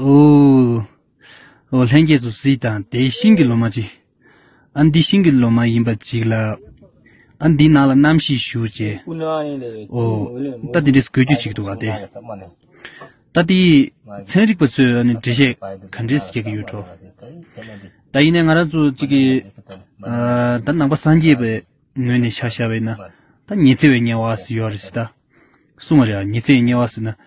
ooo, o lenge zu si tan te shingi loma chi, an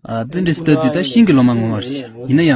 དེ དེ དེ དེ དེ དེ